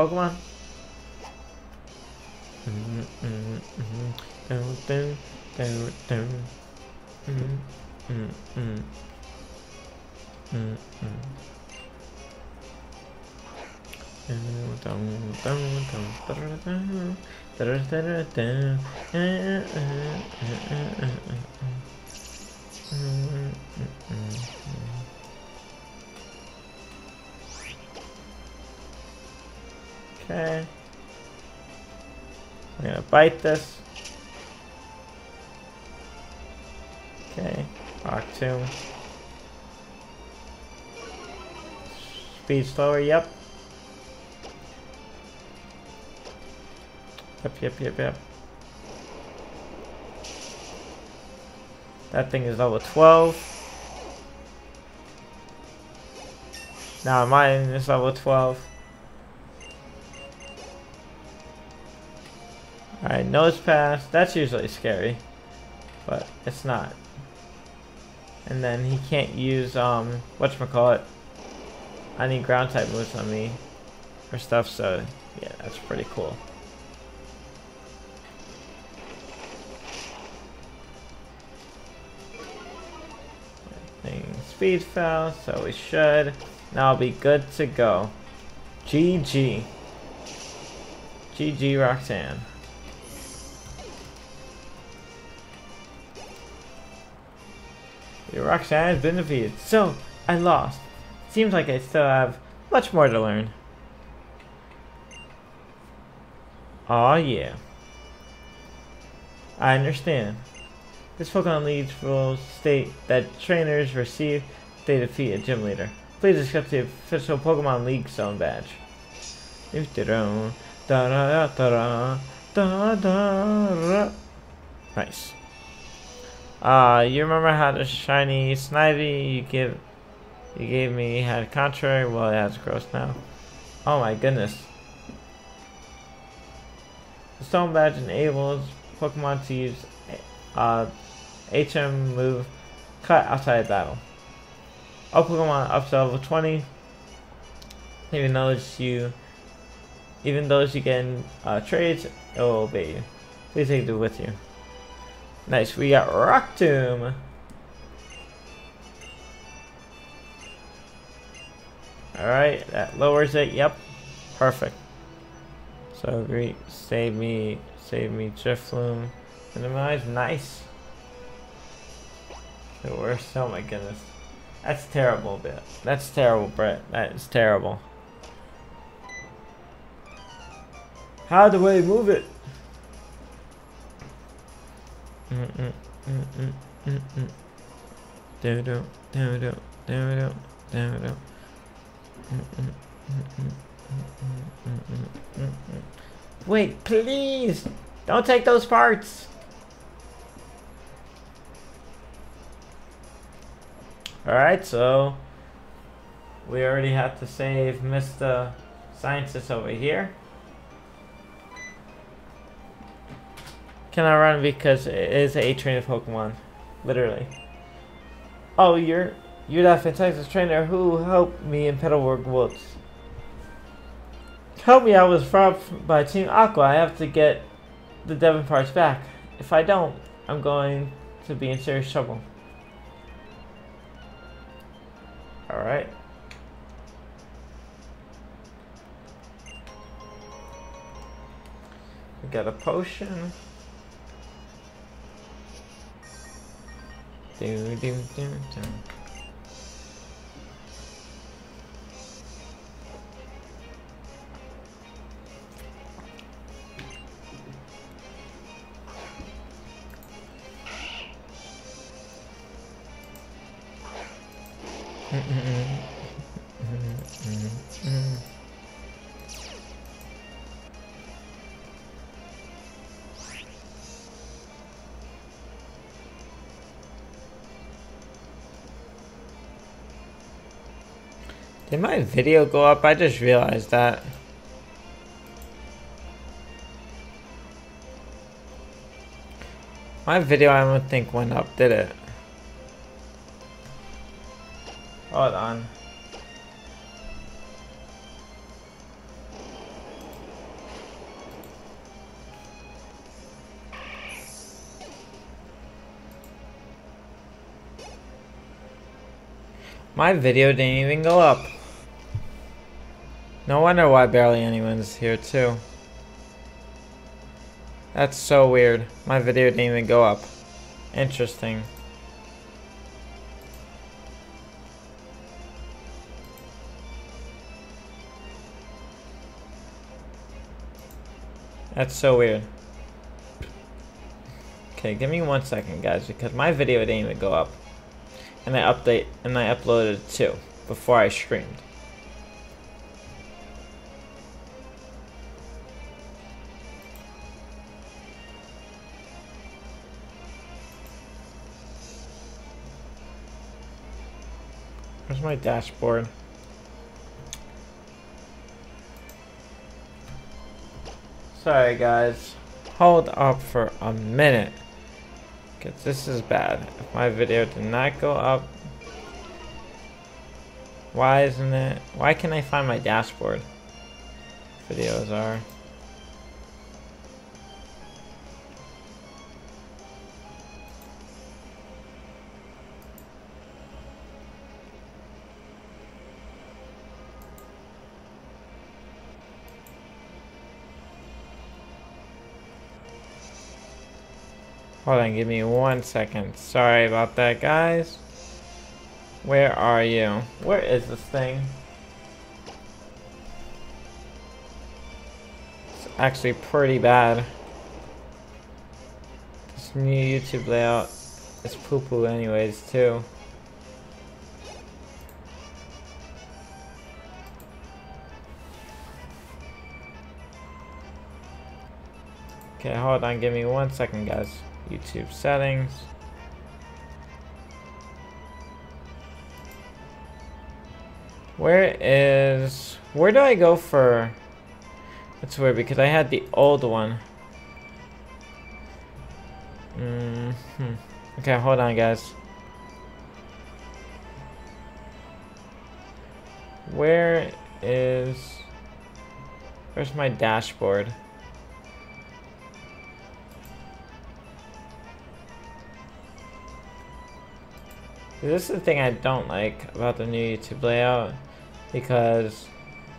Pokemon? Mm-hmm. Okay. I'm gonna bite this. Okay, rock tomb. Speed slower, yep. Yep, yep, yep, yep. That thing is level 12. Now mine is level 12. Nose pass. That's usually scary. But it's not. And then he can't use, um, whatchamacallit. I need ground type moves on me. Or stuff, so yeah, that's pretty cool. Speed fell, so we should. Now I'll be good to go. GG. GG Roxanne. Roxanne been defeated, so I lost. Seems like I still have much more to learn. Aw, yeah. I understand. This Pokemon League rules state that trainers receive they defeat a gym leader. Please accept the official Pokemon League Stone badge. Nice. Uh, you remember how the shiny Snivy you give you gave me had contrary? Well, it has gross now. Oh my goodness. The Stone Badge enables Pokemon to use uh, HM move cut outside battle. All Pokemon up to level 20. Even those you even those you get in uh, trades, it will obey you. Please take it with you. Nice, we got Rock Tomb. Alright, that lowers it, yep. Perfect. So great, save me, save me Drifloon. Minimize, nice. The worst, oh my goodness. That's terrible, bit. That's terrible, Brett. That is terrible. How do we move it? Wait, please! Don't take those parts! Alright, so we already have to save Mr. Scientist over here. Can I run because it is a trainer of Pokemon. Literally. Oh, you're you're that fantastic trainer who helped me in Petalburg Woods. Help me, I was robbed by Team Aqua. I have to get the Devon parts back. If I don't, I'm going to be in serious trouble. Alright. We got a potion. Do, do, do, do. Did my video go up? I just realized that. My video I don't think went up, did it? Hold on. My video didn't even go up. No wonder why barely anyone's here too. That's so weird. My video didn't even go up. Interesting. That's so weird. Okay, give me one second, guys, because my video didn't even go up. And I update and I uploaded it too before I streamed. Where's my dashboard? Sorry guys. Hold up for a minute. Cause this is bad. If my video did not go up. Why isn't it? Why can't I find my dashboard? Videos are. Hold on, give me one second. Sorry about that, guys. Where are you? Where is this thing? It's actually pretty bad. This new YouTube layout is poo-poo anyways, too. Okay, hold on, give me one second, guys. YouTube settings. Where is... Where do I go for... That's weird because I had the old one. Mm hmm. Okay, hold on guys. Where is... Where's my dashboard? This is the thing I don't like about the new YouTube layout because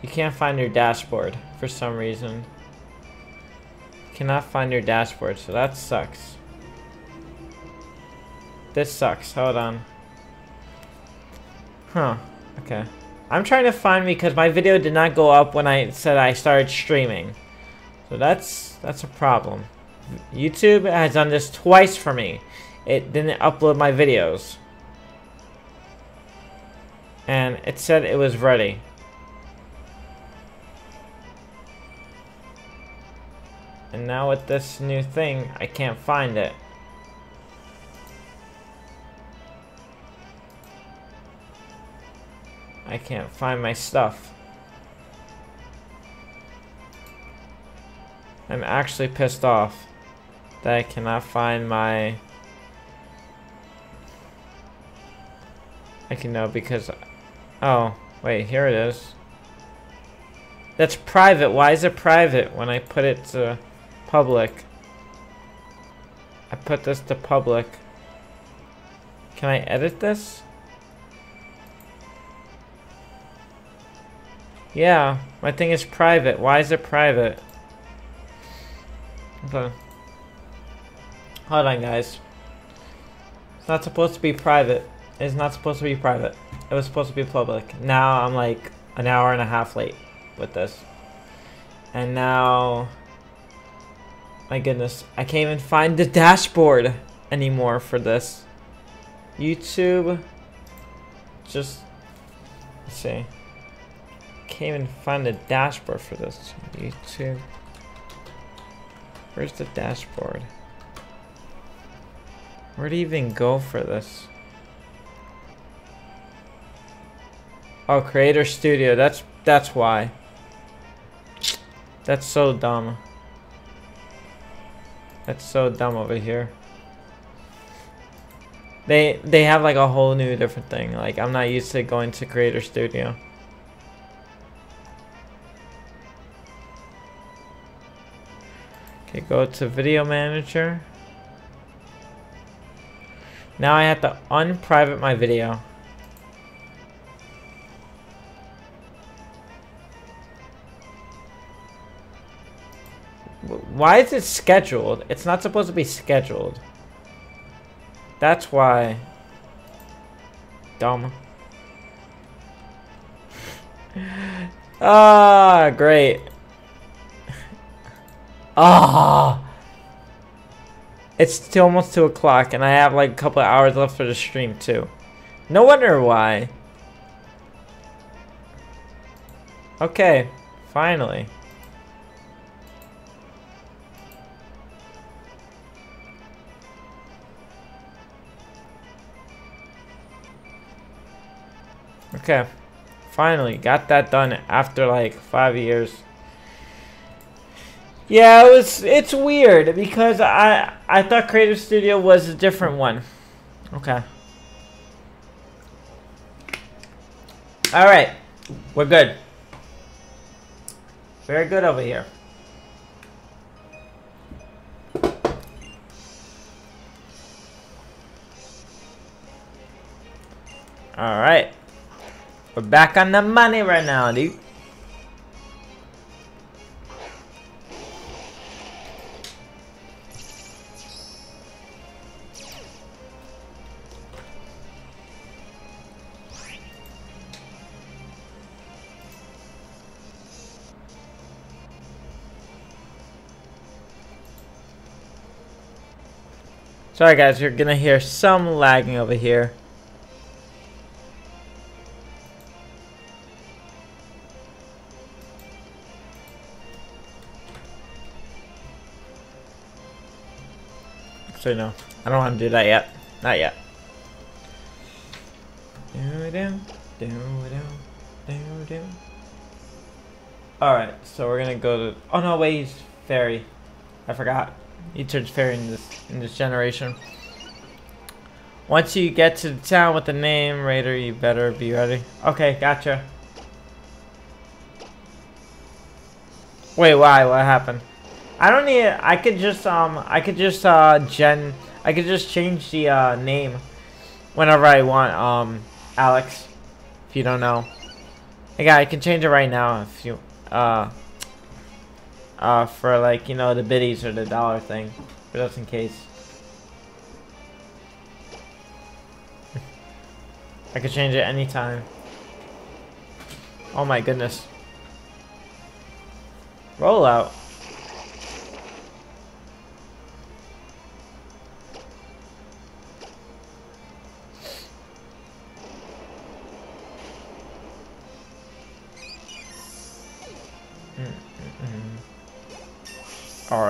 you can't find your dashboard for some reason. You cannot find your dashboard, so that sucks. This sucks. Hold on. Huh. Okay. I'm trying to find because my video did not go up when I said I started streaming. So that's that's a problem. YouTube has done this twice for me. It didn't upload my videos and it said it was ready. And now with this new thing, I can't find it. I can't find my stuff. I'm actually pissed off that I cannot find my... I can know because Oh, wait, here it is. That's private. Why is it private when I put it to public? I put this to public. Can I edit this? Yeah, my thing is private. Why is it private? Okay. Hold on, guys. It's not supposed to be private. It's not supposed to be private. It was supposed to be public. Now I'm like an hour and a half late with this. And now... My goodness. I can't even find the dashboard anymore for this. YouTube... Just... Let's see. Can't even find the dashboard for this. YouTube... Where's the dashboard? Where'd he even go for this? Oh, Creator Studio. That's that's why. That's so dumb. That's so dumb over here. They they have like a whole new different thing. Like I'm not used to going to Creator Studio. Okay, go to Video Manager. Now I have to unprivate my video. Why is it scheduled? It's not supposed to be scheduled. That's why. Dumb. Ah, great. Ah. It's still almost 2 o'clock, and I have like a couple hours left for the stream, too. No wonder why. Okay, finally. Okay, finally got that done after like five years. Yeah, it was. It's weird because I I thought Creative Studio was a different one. Okay. All right, we're good. Very good over here. All right. We're back on the money right now, dude. Sorry guys, you're gonna hear some lagging over here. So no, I don't want to do that yet. Not yet. Alright, so we're gonna go to... Oh no, wait, he's fairy. I forgot. He turns fairy in this in this generation. Once you get to the town with the name Raider, you better be ready. Okay, gotcha. Wait, why? What happened? I don't need. I could just um. I could just uh gen. I could just change the uh name whenever I want. Um, Alex. If you don't know. Guy, I can change it right now if you uh. Uh, for like you know the biddies or the dollar thing, but just in case. I could change it anytime. Oh my goodness. Rollout.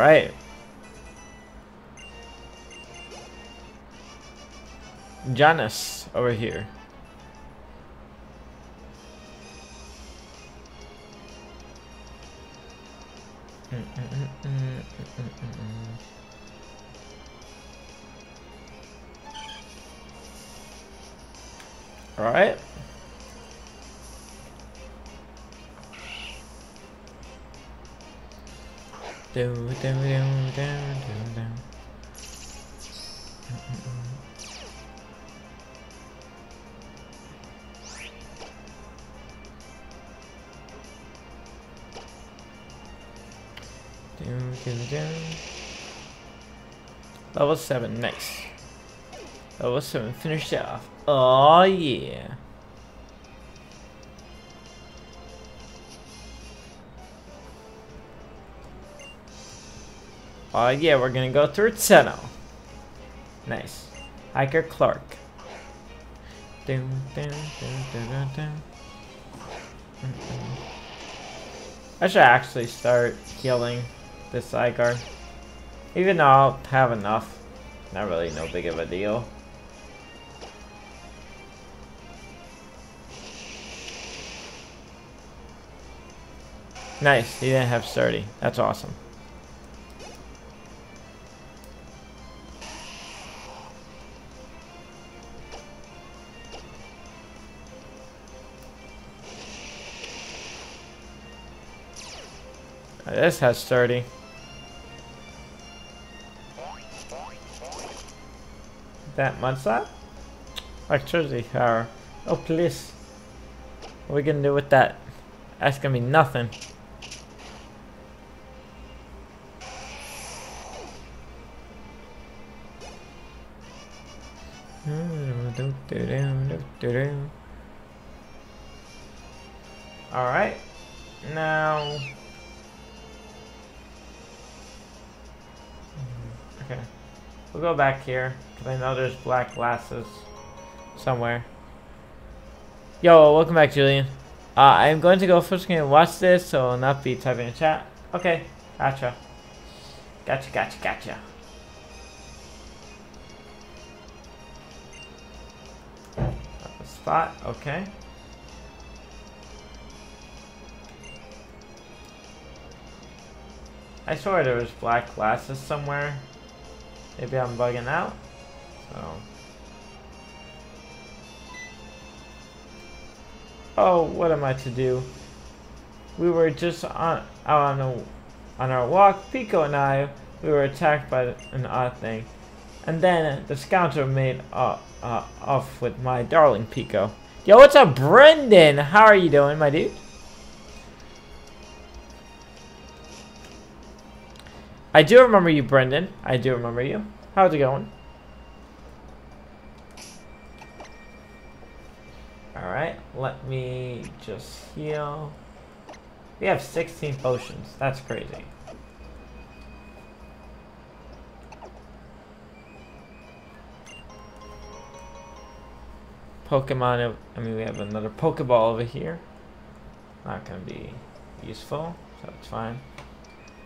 All right. Janice over here. All right. Do, do, do. Do, do. Level 7, nice. Level 7, finish it off. Oh yeah. Uh, yeah, we're gonna go through Tseno. Nice. Hiker Clark. Dun, dun, dun, I should actually start healing this Igar. Even though I'll have enough. Not really no big of a deal. Nice, he didn't have sturdy. That's awesome. This has 30. That Mudslap? Electricity power. Oh, please. What are we gonna do with that? That's gonna be nothing. Okay. We'll go back here, because I know there's black glasses somewhere. Yo, welcome back, Julian. Uh, I'm going to go first and watch this, so I'll not be typing in chat. Okay, gotcha. Gotcha, gotcha, gotcha. Spot, okay. I swear there was black glasses somewhere. Maybe I'm bugging out. So. Oh, what am I to do? We were just on on a, on our walk. Peeko and I, we were attacked by an odd thing, and then the scoundrel made uh, uh, off with my darling Peeko. Yo, what's up, Brendan? How are you doing, my dude? I do remember you, Brendan. I do remember you. How's it going? Alright, let me just heal. We have 16 potions. That's crazy. Pokemon, I mean, we have another Pokeball over here. Not gonna be useful, so it's fine.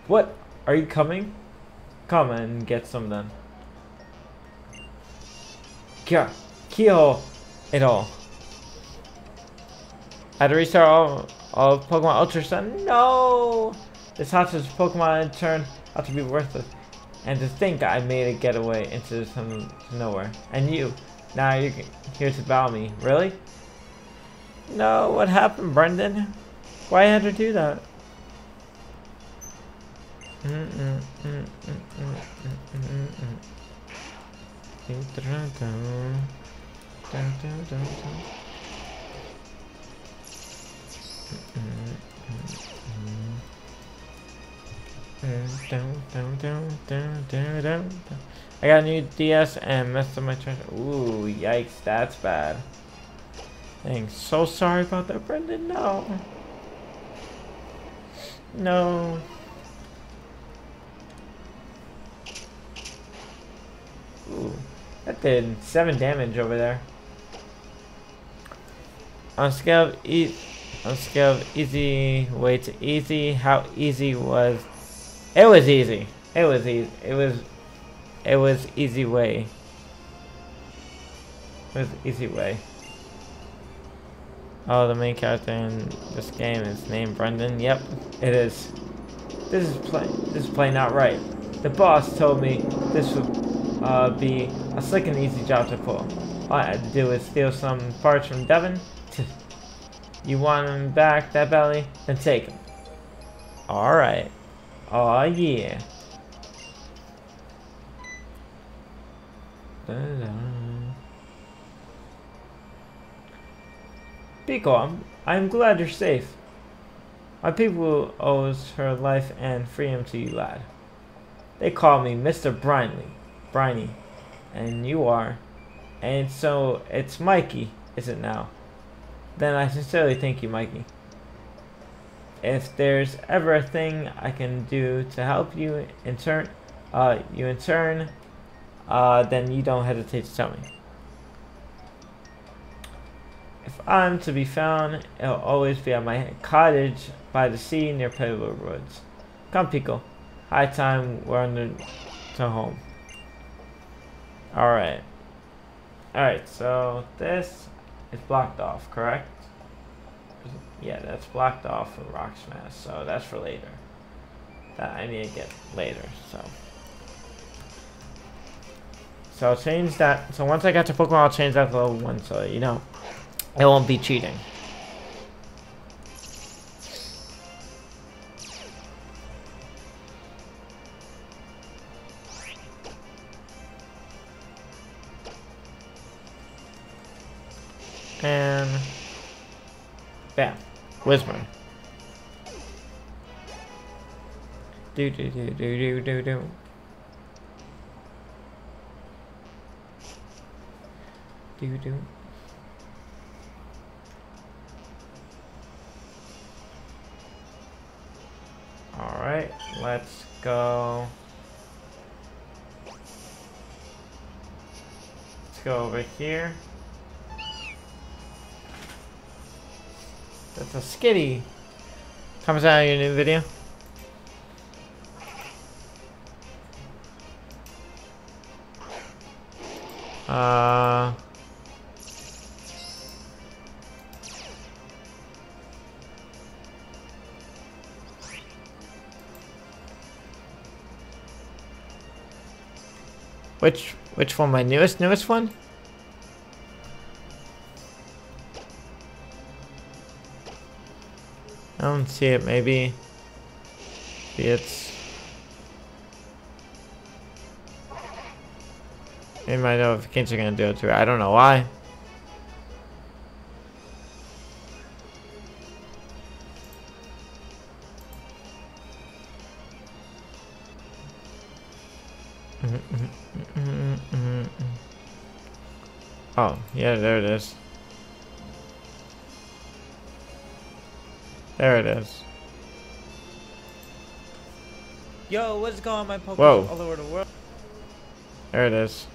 What? Are you coming? Come and get some then. Kia, kill it all. Had to restart all, all of Pokemon Ultra Sun. No! This hostage Pokemon turned out to be worthless. And to think I made a getaway into some nowhere. And you, now you're here to battle me. Really? No, what happened, Brendan? Why had to do that? I got a new DS and messed up my charger. Ooh, yikes, that's bad. Dang, so sorry about that, Brendan. No. No. That did 7 damage over there. On scale of e on scale of easy way to easy, how easy was it was easy. It was easy. It was it was easy way. It was easy way. Oh, the main character in this game is named Brendan. Yep, it is. This is play. This is playing out right. The boss told me this would uh, be a slick and easy job to pull. All I had to do is steal some parts from Devon. you want him back, that belly? Then take him. Alright. Aw, oh, yeah. Peeko, I'm, I'm glad you're safe. My people owes her life and freedom to you, lad. They call me Mr. Briney. Briney. And you are. And so it's Mikey, is it now? Then I sincerely thank you, Mikey. If there's ever a thing I can do to help you in turn, uh, you in turn, uh, then you don't hesitate to tell me. If I'm to be found, it'll always be at my cottage by the sea near Petalburg Woods. Come, Peeko. High time we're on the to home. Alright. Alright, so this is blocked off, correct? Yeah, that's blocked off for Rock Smash, so that's for later. That I need to get later, so. So change that. So once I get to Pokemon, I'll change that to level 1, so you know, it won't be cheating. Whisper. Do do do do do do do. Do do. All right, let's go. Let's go over here. That's a skitty. Comes out of your new video. Uh. Which which one? My newest newest one? I don't see it. Maybe. Maybe it's. Maybe my notifications are gonna do it too. I don't know why. Oh, yeah, there it is. There it is. Yo, what's going on, my Pokemon Whoa. all over the world? There it is.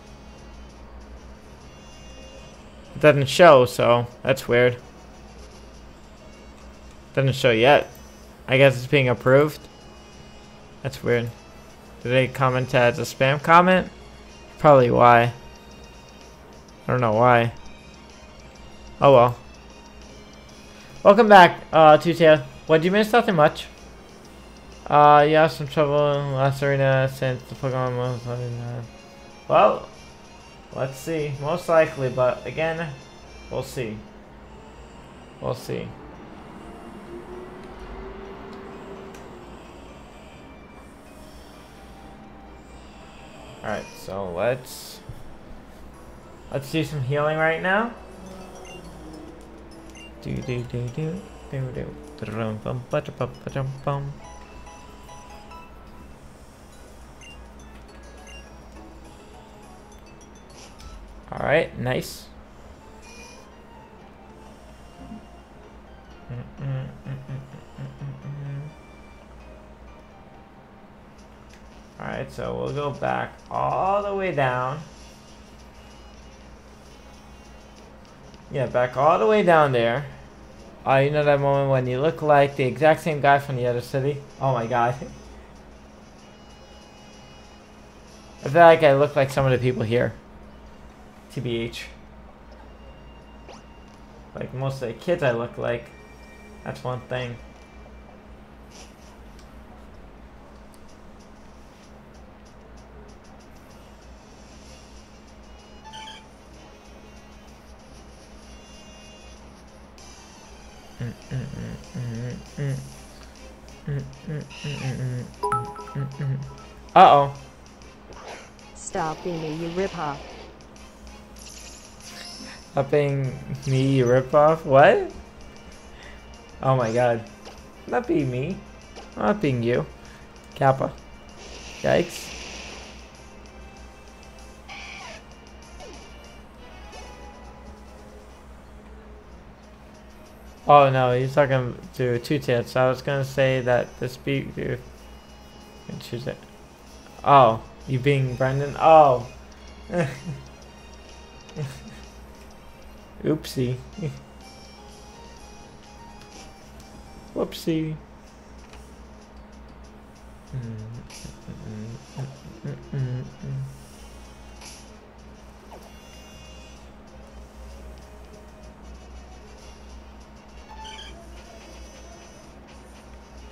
It doesn't show, so that's weird. Doesn't show yet. I guess it's being approved. That's weird. Did they comment as a spam comment? Probably why. I don't know why. Oh well. Welcome back, uh, Two-Tail. What'd you miss? Nothing much. Uh, you have some trouble in last arena since the Pokemon was uh, Well, let's see. Most likely, but again, we'll see. We'll see. Alright, so let's let's do some healing right now. Do do do do do do Drum, bum, ba, da, bum, ba, dum, bum. Alright, nice. Alright, so we'll go back all the way down. Yeah, back all the way down there. Oh, you know that moment when you look like the exact same guy from the other city? Oh my god. I feel like I look like some of the people here. TBH. Like most of the kids I look like. That's one thing. Uh-oh. Stop being me, you ripoff. Upping me you ripoff? What? Oh my god. Not being me. Not being you. Kappa. Yikes. Oh no, he's talking to two tits. I was gonna say that the speed dude. Choose it. Oh, you being Brendan? Oh. Oopsie. Whoopsie.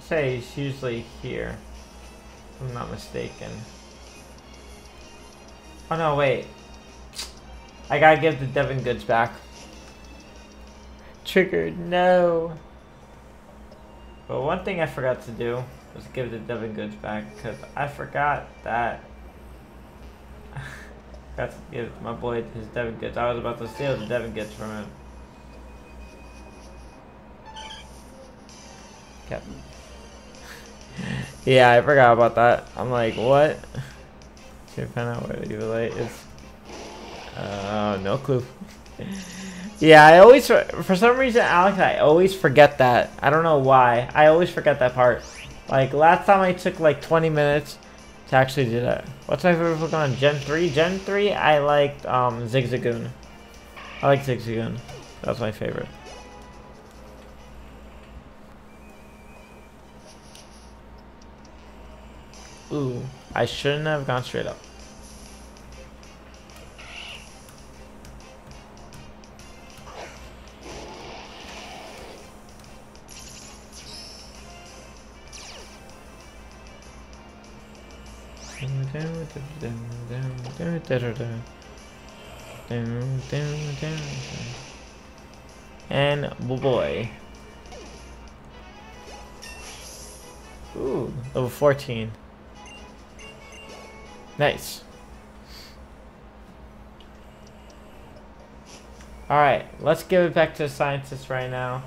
Say he's usually here. If I'm not mistaken. Oh no, wait. I gotta give the Devon goods back. Triggered, no. But one thing I forgot to do was give the Devon goods back because I forgot that. Got to give my boy his Devon goods. I was about to steal the Devon goods from him. Captain. Yeah, I forgot about that. I'm like, what? Should find out where the late is. Uh, no clue. Yeah, I always, for some reason, Alex, I always forget that. I don't know why. I always forget that part. Like, last time I took like 20 minutes to actually do that. What's my favorite Pokemon? Gen 3? Gen 3, I liked um, Zigzagoon. I like Zigzagoon. That's my favorite. Ooh, I shouldn't have gone straight up. And oh boy. Ooh, level 14. Nice. Alright, let's give it back to the scientists right now.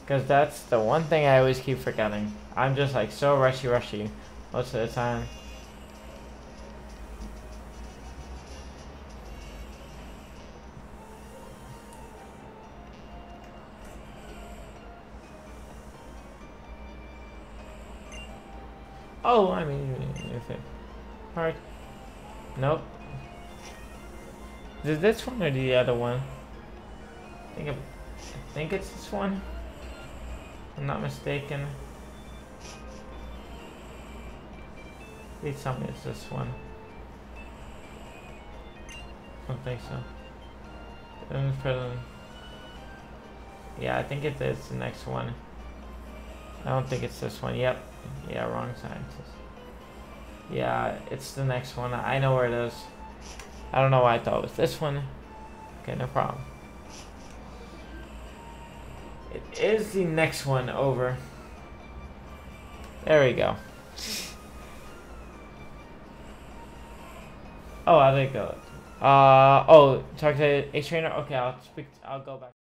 Because that's the one thing I always keep forgetting. I'm just like so rushy rushy most of the time. Alright. Nope. Is this one or the other one? I think, I think it's this one. I'm not mistaken. Please tell me it's this one. I don't think so. Yeah, I think it is the next one. I don't think it's this one. Yep. Yeah, wrong scientist. Yeah, it's the next one. I know where it is. I don't know why I thought it was this one. Okay, no problem. It is the next one over. There we go. Oh, I did go. Uh, oh, talk to a trainer? Okay, I'll speak, I'll go back.